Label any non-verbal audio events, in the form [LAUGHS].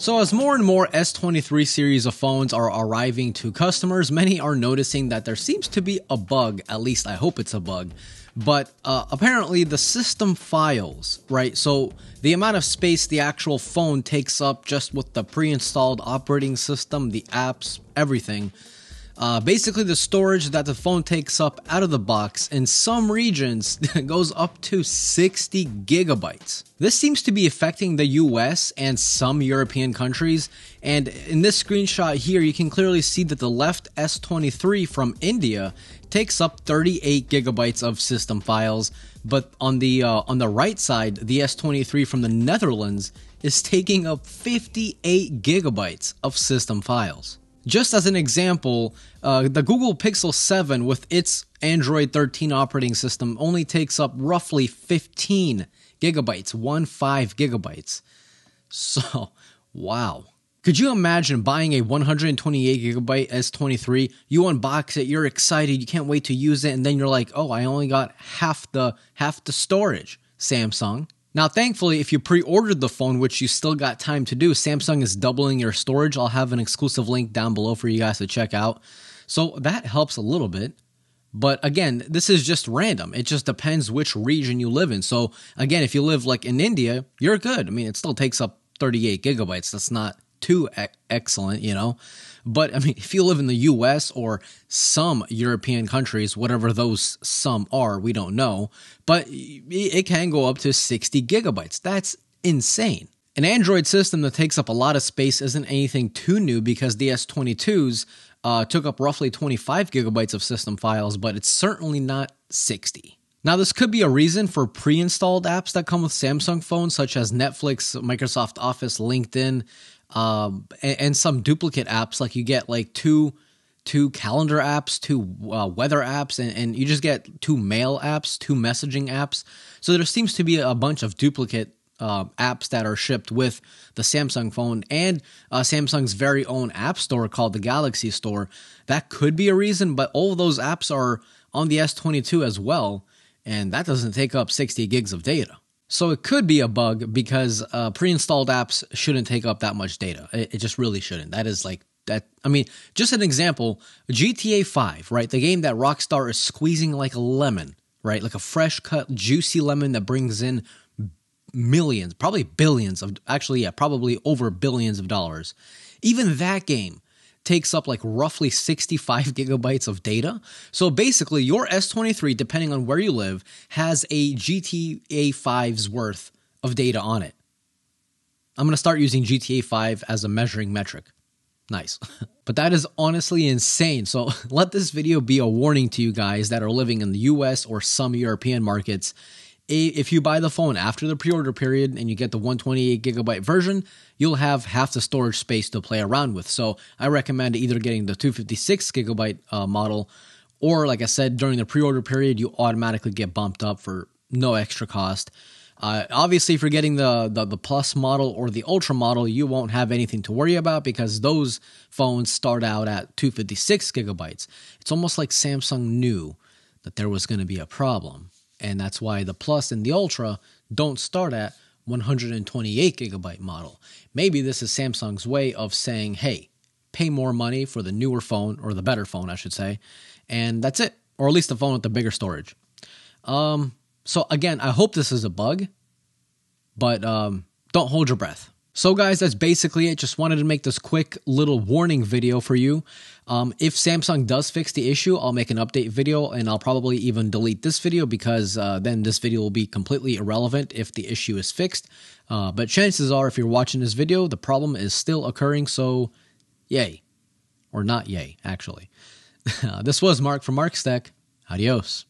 So, as more and more S23 series of phones are arriving to customers, many are noticing that there seems to be a bug, at least I hope it's a bug. But uh, apparently, the system files, right? So, the amount of space the actual phone takes up just with the pre installed operating system, the apps, everything uh, basically, the storage that the phone takes up out of the box in some regions [LAUGHS] goes up to 60 gigabytes. This seems to be affecting the US and some European countries. And in this screenshot here, you can clearly see that the left S23 from India takes up 38 gigabytes of system files, but on the uh, on the right side, the S23 from the Netherlands is taking up 58 gigabytes of system files. Just as an example, uh, the Google Pixel 7 with its Android 13 operating system only takes up roughly 15 gigabytes, one five gigabytes. So, wow. Could you imagine buying a 128 gigabyte S23? You unbox it, you're excited, you can't wait to use it, and then you're like, "Oh, I only got half the half the storage." Samsung. Now, thankfully, if you pre ordered the phone, which you still got time to do, Samsung is doubling your storage. I'll have an exclusive link down below for you guys to check out. So that helps a little bit. But again, this is just random. It just depends which region you live in. So again, if you live like in India, you're good. I mean, it still takes up 38 gigabytes. That's not too excellent, you know. But I mean, if you live in the US or some European countries, whatever those some are, we don't know, but it can go up to 60 gigabytes. That's insane. An Android system that takes up a lot of space isn't anything too new because the S22s uh, took up roughly 25 gigabytes of system files, but it's certainly not 60. Now, this could be a reason for pre installed apps that come with Samsung phones, such as Netflix, Microsoft Office, LinkedIn, um, and, and, some duplicate apps. Like you get like two two calendar apps, two uh, weather apps, and, and you just get two mail apps, two messaging apps. So there seems to be a bunch of duplicate uh, apps that are shipped with the Samsung phone and uh, Samsung's very own app store called the Galaxy Store. That could be a reason, but all those apps are on the S22 as well, and that doesn't take up 60 gigs of data. So it could be a bug because uh, pre-installed apps shouldn't take up that much data. It, it, just really shouldn't. That is like that. I mean, just an example: GTA Five, right? The game that Rockstar is squeezing like a lemon, right? Like a fresh cut, juicy lemon that brings in millions, probably billions of, actually, yeah, probably over billions of dollars. Even that game takes up like roughly 65 gigabytes of data. So basically, your S23, depending on where you live, has a GTA 5's worth of data on it. I'm going to start using GTA 5 as a measuring metric. Nice. [LAUGHS] but that is honestly insane. So [LAUGHS] let this video be a warning to you guys that are living in the US or some European markets if you buy the phone after the pre-order period and you get the 128 gigabyte version, you'll have half the storage space to play around with. So I recommend either getting the 256 gigabyte uh, model, or like I said, during the pre-order period, you automatically get bumped up for no extra cost. Uh, obviously, if you're getting the, the, the plus model or the ultra model, you won't have anything to worry about because those phones start out at 256 gigabytes. It's almost like Samsung knew that there was going to be a problem and that's why the Plus and the Ultra don't start at 128 gigabyte model. Maybe this is Samsung's way of saying, hey, pay more money for the newer phone, or the better phone, I should say, and that's it. Or at least the phone with the bigger storage. Um, so again, I hope this is a bug, but um, don't hold your breath. So, guys, that's basically it. Just wanted to make this quick little warning video for you. Um, if Samsung does fix the issue, I'll make an update video and I'll probably even delete this video because uh, then this video will be completely irrelevant if the issue is fixed. Uh, but chances are, if you're watching this video, the problem is still occurring. So, yay. Or not yay, actually. [LAUGHS] this was Mark from Mark's Tech. Adios.